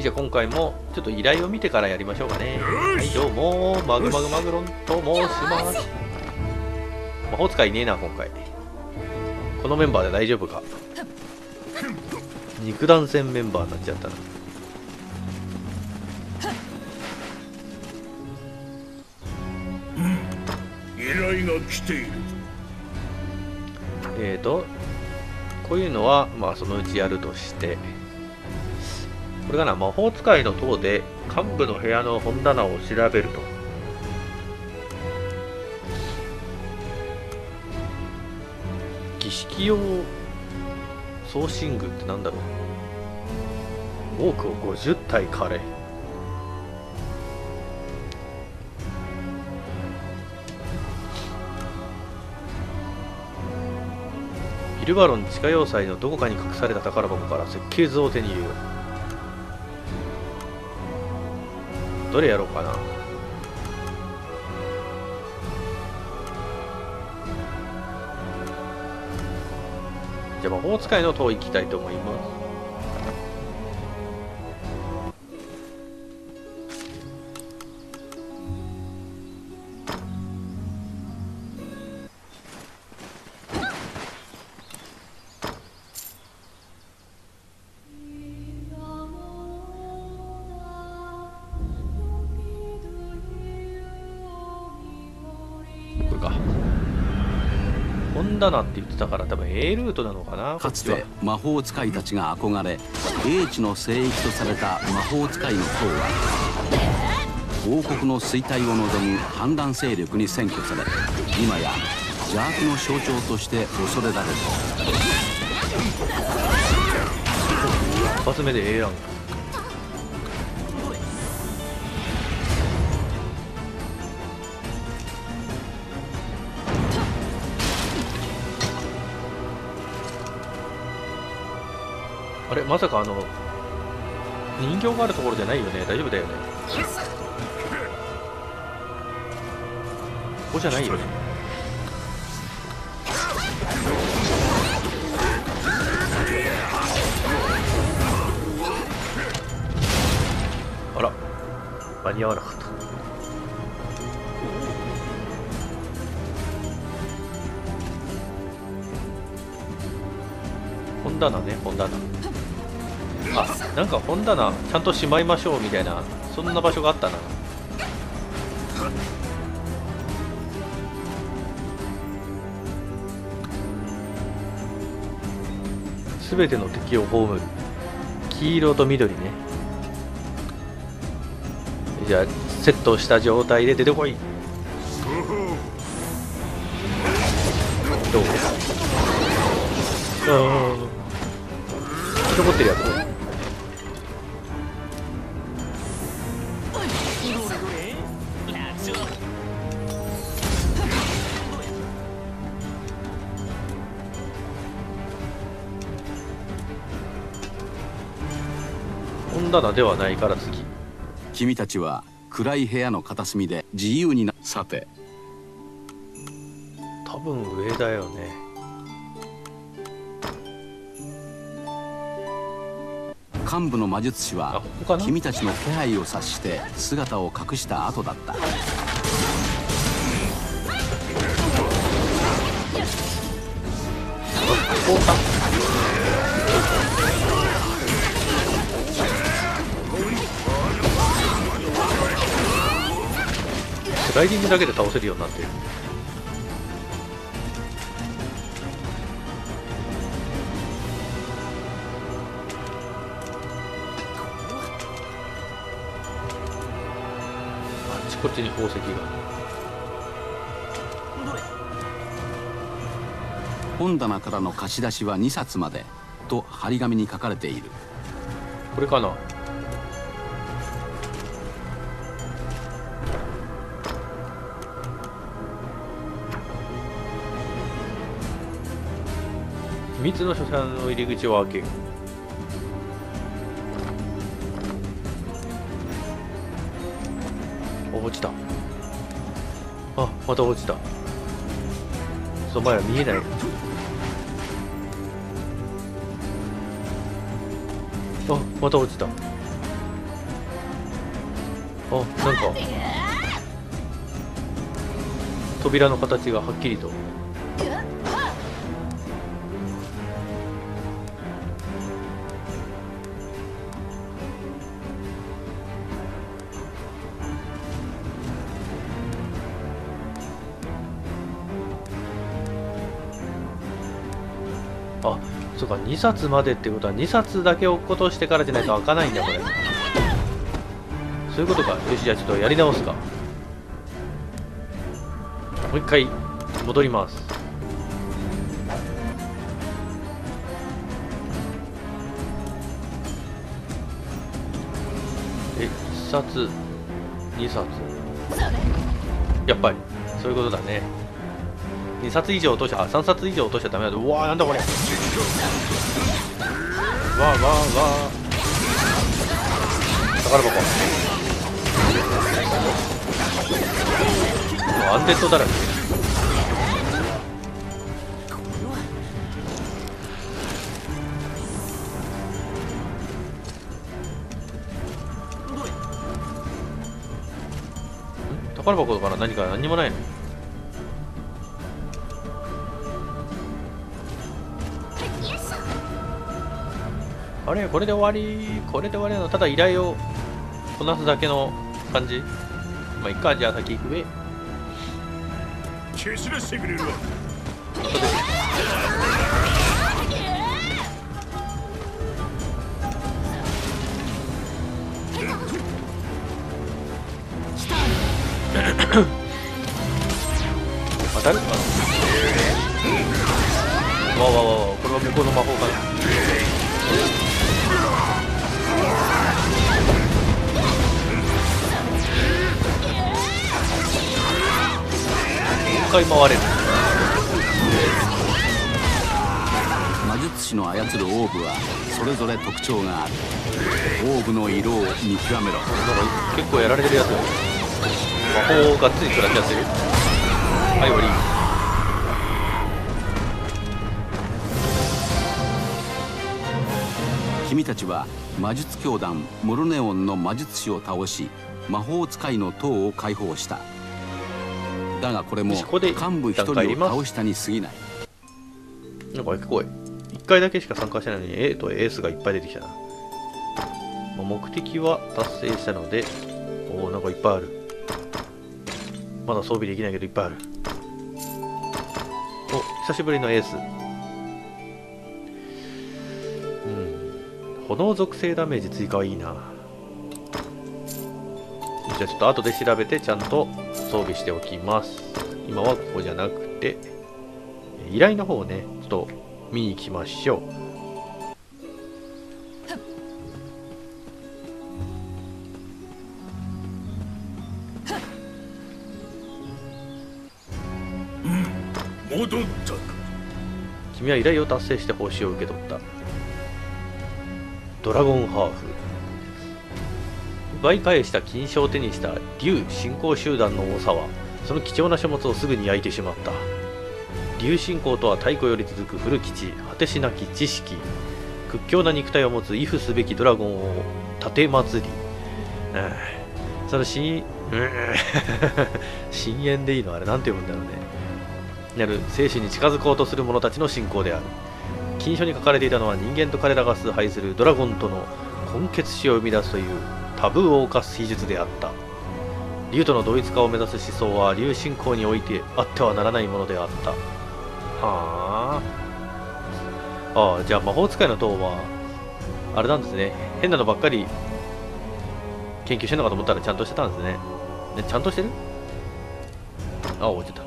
じゃあ今回もちょっと依頼を見てからやりましょうかね。はいどうもマグマグマグロンと申します。魔法使いいねえな今回。このメンバーで大丈夫か？肉弾戦メンバーになっちゃったな。依頼が来ているえーとこういうのはまあそのうちやるとして。これかな魔法使いの塔で幹部の部屋の本棚を調べると。儀式用送信具ってなんだろう。多くを50体枯れ。ビルバロン地下要塞のどこかに隠された宝箱から設計図を手に入れようどれやろうかな。じゃあ魔法使いの塔行きたいと思います。本棚って言ってたから多分 A ルートなのかなかつて魔法使いたちが憧れ英知の聖域とされた魔法使いの塔は王国の衰退を望む反乱勢力に占拠され今や邪悪の象徴として恐れられる。は一発目で A ランクあれまさかあの人形があるところじゃないよね？大丈夫だよね？ここじゃないよね？あら間に合わなかった。本棚ね本棚。あなんか本棚ちゃんとしまいましょうみたいなそんな場所があったな。すべての敵を葬る。黄色と緑ね。じゃあセットした状態で出てこい。どう？ああ残ってるやつ。ではないから次。君たちは暗い部屋の片隅で自由になさて。多分上だよね。幹部の魔術師あは君たちの気配を察して姿を隠した後だった。ここかライディングだけで倒せるようになってる。あっちこっちに宝石が。本棚からの貸し出しは2冊までと張り紙に書かれている。これかな？秘密の書斎の入り口を開け。るあ落ちた。あまた落ちた。その前は見えない。あまた落ちた。あなんか。扉の形がはっきりと。そうか2冊までってことは2冊だけ落っことしてからじゃないと開かないんだこれ。そういうことか。よしじゃあちょっとやり直すか。もう一回戻ります。え1冊2冊。やっぱり。そういうことだね2冊以上落としあ3冊以上落としちゃダメだ。うわーなんだこれ。わーわーわー。宝箱。もうアンデッドだらけん？宝箱から何か何もないの？あれこれで終わりこれで終わりなの？ただ依頼をこなすだけの感じ？まあいっかじゃあ先行くべ。消し出してくれるわ。当たる？あわわわわこれは向こうの魔法かな4回回れる。魔術師の操るオーブはそれぞれ特徴がある。オーブの色を見極めろ。なんか結構やられてるやつだ魔法をがっつり食らっちゃってるはい終わり。君たちは魔術教団モルネオンの魔術師を倒し魔法使いの塔を解放しただがこれもここで幹部一人を倒したに過ぎない。なんか結構1回だけしか参加してないのに A とエースがいっぱい出てきたな、まあ目的は達成したのでおおなんかいっぱいある。まだ装備できないけどいっぱいある。お久しぶりのエース。うん。炎属性ダメージ追加はいいな。じゃあちょっと後で調べてちゃんと装備しておきます。今はここじゃなくて依頼の方をねちょっと見に行きましょう。戻った。か君は依頼を達成して報酬を受け取った。ドラゴンハーフ奪い返した金賞を手にした竜信仰集団の王座はその貴重な書物をすぐに焼いてしまった。竜信仰とは太古より続く古き地果てしなき知識屈強な肉体を持つ畏怖すべきドラゴンを立て祭り。うんその深うん 深淵でいいのあれなんて読むんだろうね。なる生死に近づこうとする者たちの信仰である。金書に書かれていたのは人間と彼らが崇拝するドラゴンとの根血死を生み出すというタブーを犯す秘術であった。竜との同一化を目指す思想は竜信仰においてあってはならないものであった。はあ。ああじゃあ魔法使いの塔はあれなんですね。変なのばっかり研究してんのかと思ったらちゃんとしてたんですね。ねちゃんとしてる？あ終わっちた。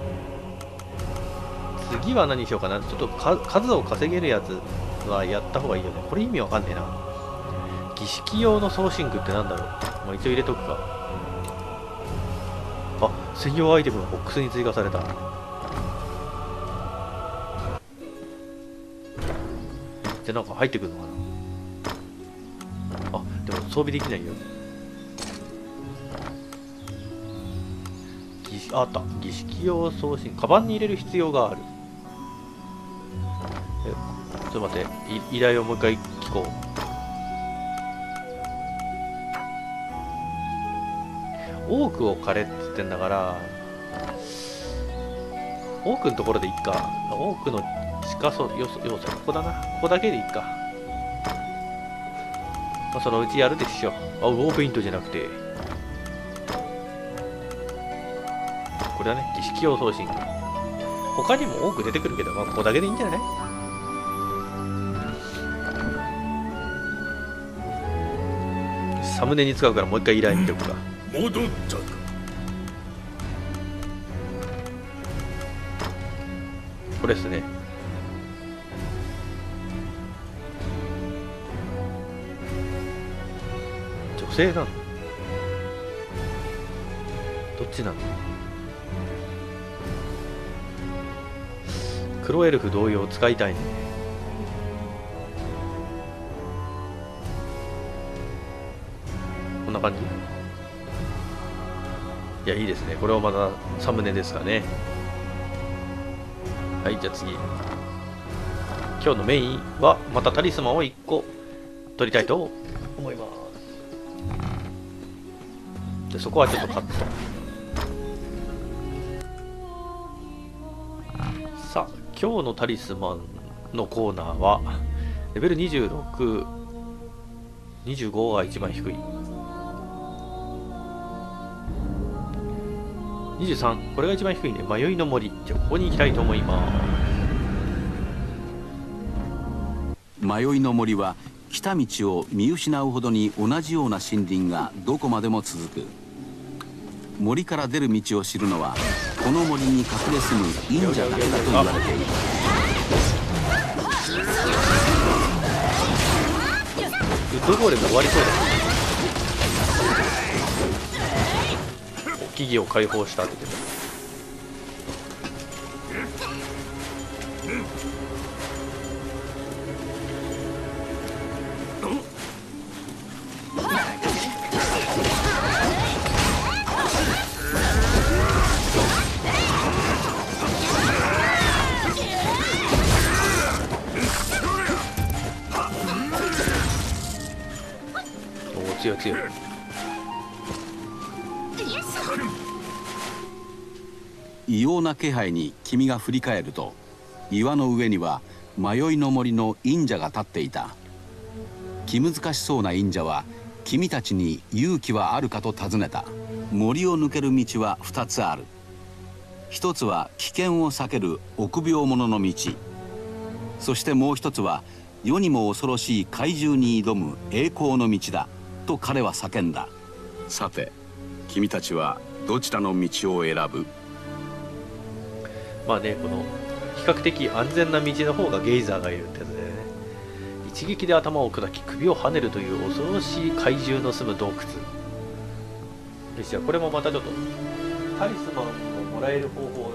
次は何しようかな。ちょっとか数を稼げるやつはやった方がいいよね。これ意味わかんねえな。儀式用の送信具ってなんだろう？まあ、一応入れとくか。あ、専用アイテムがボックスに追加された。じゃなんか入ってくるのかな？あ、でも装備できないよ。あった儀式用送信カバンに入れる必要があるえちょっと待って依頼をもう一回聞こう多くを狩れって言ってんだから多くのところでいっか。多くの近そ要素要素ここだな。ここだけでいっか、まあ、そのうちやるでしょあウォーペイントじゃなくて。これはね。儀式用送信。他にも多く出てくるけどまあここだけでいいんじゃない？サムネに使うからもう一回依頼見ておくか。戻った。かこれですね。女性なの？どっちなの？黒エルフ同様使いたいね。こんな感じ？いやいいですねこれはまだサムネですかねはい、じゃあ次。今日のメインは、またタリスマンを1個取りたいと思います。で、そこはちょっとカット。さあ、今日のタリスマンのコーナーは、レベル26、25が一番低い。23これが一番低いね。迷いの森。じゃあここに行きたいと思います。迷いの森は来た道を見失うほどに同じような森林がどこまでも続く。森から出る道を知るのはこの森に隠れ住む忍者だけだと言われている。ウッドゴーレム終わりそうだ企業を解放したって言ってた。異様な気配に君が振り返ると岩の上には迷いの森の忍者が立っていた。気難しそうな忍者は君たちに勇気はあるかと尋ねた。森を抜ける道は2つある。一つは危険を避ける臆病者の道。そしてもう一つは世にも恐ろしい怪獣に挑む栄光の道だ。と彼は叫んだ。さて君たちはどちらの道を選ぶ？まあねこの比較的安全な道の方がゲイザーがいるってやつでね。一撃で頭を砕き首を跳ねるという恐ろしい怪獣の住む洞窟。ですよこれもまたちょっと。タリスマンをもらえる方法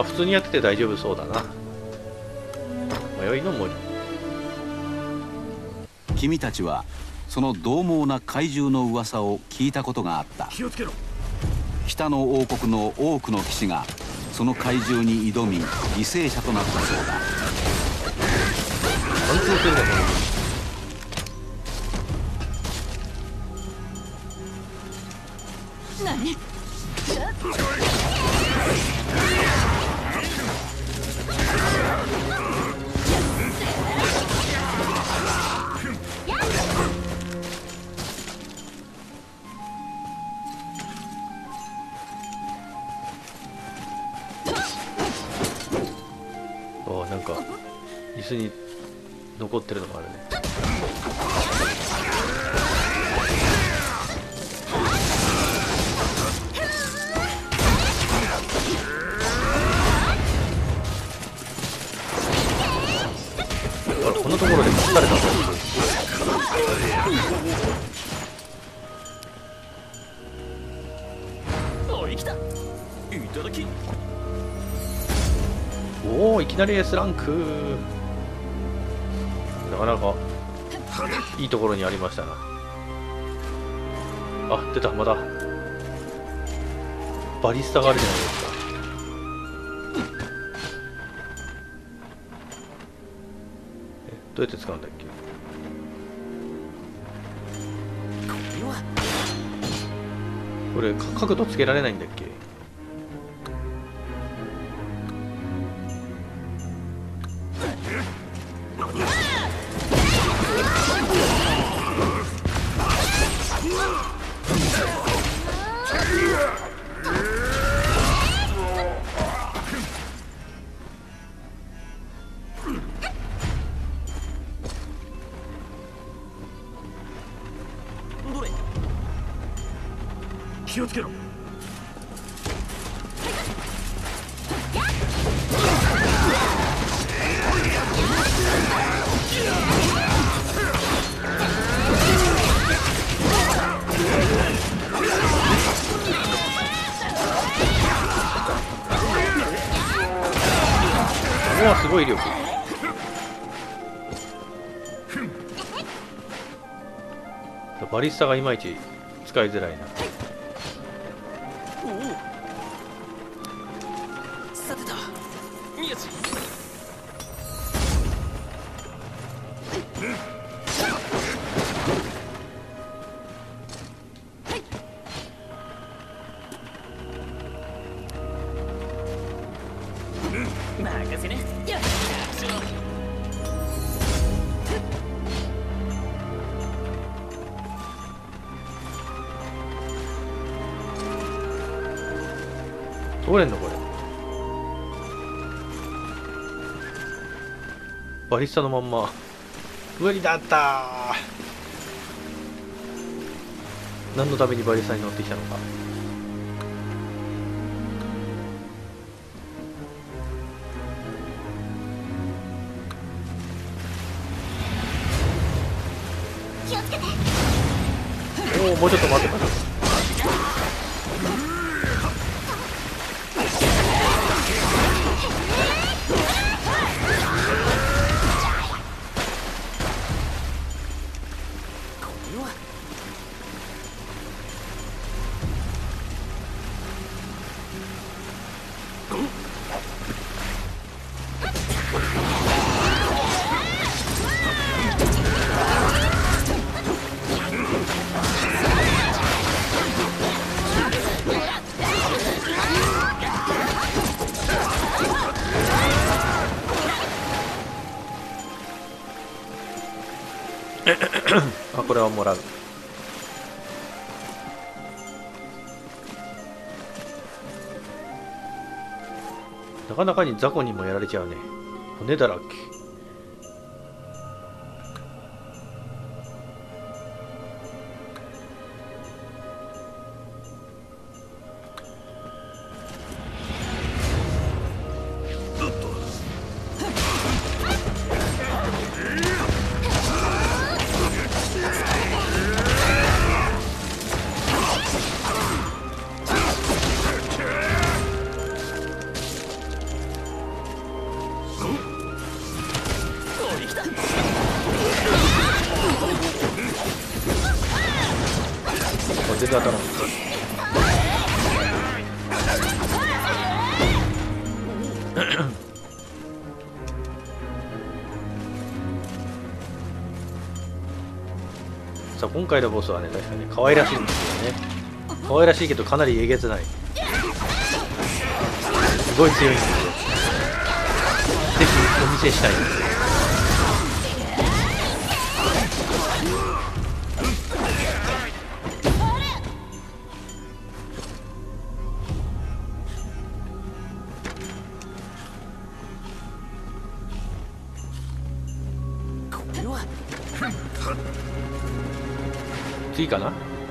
まあ普通にやってて大丈夫そうだな。迷いの森。君たちはその獰猛な怪獣の噂を聞いたことがあった。気をつけろ。北の王国の多くの騎士がその怪獣に挑み犠牲者となったそうだ。貫通するね残ってるのもあるね。ほらこんなところで疲れたぞ。おおいきなり S ランク。かなかいいところにありましたな。あ出たまだ。バリスタがあるじゃないですか。えどうやって使うんだっけ？これ角度つけられないんだっけ？威力。バリスタがいまいち使いづらいな。通れんのこれ。バリスタのまんま。無理だった。何のためにバリスタに乗ってきたのか。をもらうなかなかに雑魚にもやられちゃうね。骨だらけ。さあ今回のボスはね確かに可愛らしいんですよね。可愛らしいけどかなりえげつない。すごい強いんですよ。ぜひお見せしたい。です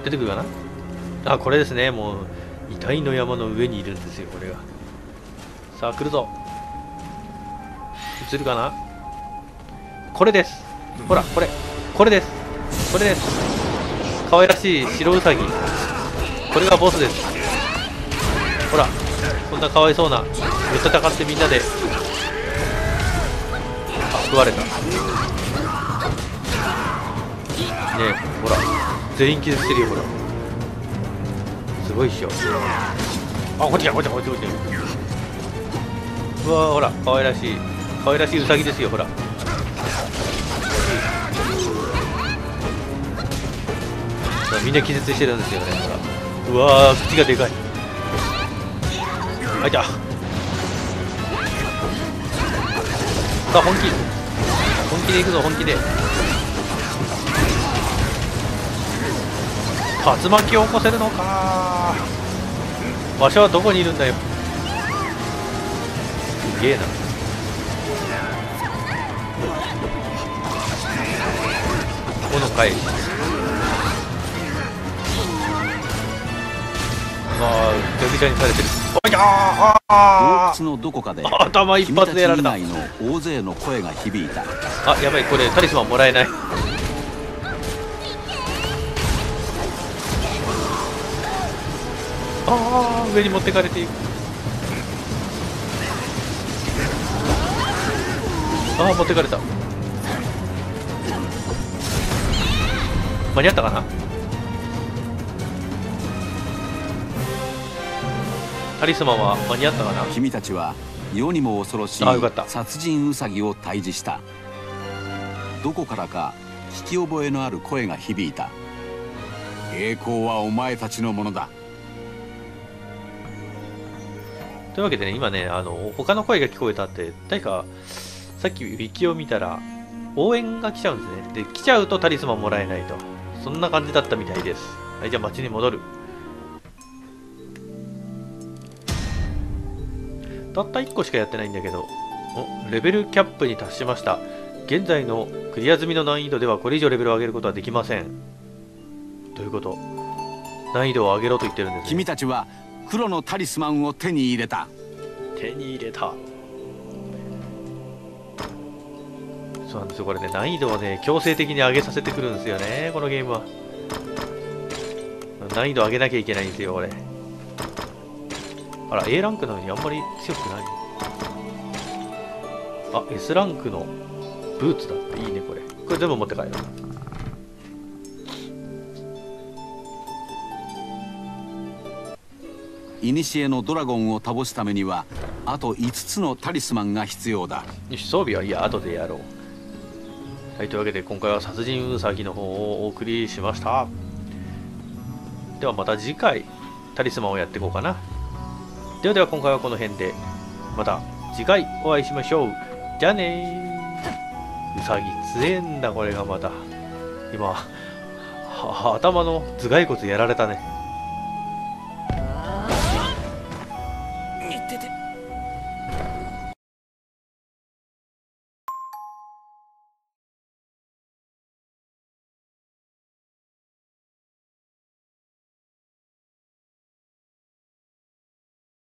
出てくるかな？あこれですね。もう遺体の山の上にいるんですよこれが。さあ来るぞ。映るかな？これです。ほらこれ。これです。これです。可愛らしい白ウサギ。これがボスです。ほらこんなかわいそうなぶっ戦ってみんなで。あ食われた。ねえほら。全員傷つけるよほら。すごいっしょ。あこっちだこっちだこっちこっちうわーほら可愛らしい。可愛らしいウサギですよほら。みんな気絶してるんですよねほら。うわー口がでかい。あいた。さあ本気。本気でいくぞ本気で。竜巻を起こせるのか。場所はどこにいるんだよ。すげえな。この回。まあぐちゃぐちゃにされてる。洞窟のどこかでー。頭一発でやられた。の大勢の声が響いた。あやばいこれタリスマンもらえないああ上に持ってかれていく。ああ持ってかれた。間に合ったかな？タリスマンは間に合ったかな？君たちは世にも恐ろしい殺人ウサギを退治した。どこからか聞き覚えのある声が響いた。栄光はお前たちのものだというわけでね、今ね、あの、他の声が聞こえたって、誰か、さっきウィキを見たら、応援が来ちゃうんですね。で、来ちゃうとタリスマもらえないと。そんな感じだったみたいです。はい、じゃあ街に戻る。たった1個しかやってないんだけど、おレベルキャップに達しました。現在のクリア済みの難易度ではこれ以上レベルを上げることはできません。どういうこと難易度を上げろと言ってるんです、ね。君たちは黒のタリスマンを手に入れた。手に入れた。そうなんですよ。これね難易度をね強制的に上げさせてくるんですよね。このゲームは。難易度上げなきゃいけないんですよこれ。あら A ランクなのにあんまり強くない。あ S ランクのブーツだって。いいねこれ。これ全部持って帰る古のドラゴンを倒すためにはあと5つのタリスマンが必要だ。装備はいや後でやろう。はいというわけで今回は殺人ウサギの方をお送りしました。ではまた次回タリスマンをやっていこうかな。ではでは今回はこの辺でまた次回お会いしましょう。じゃあねー。ウサギ強えんだこれがまた。今頭の頭蓋骨やられたね。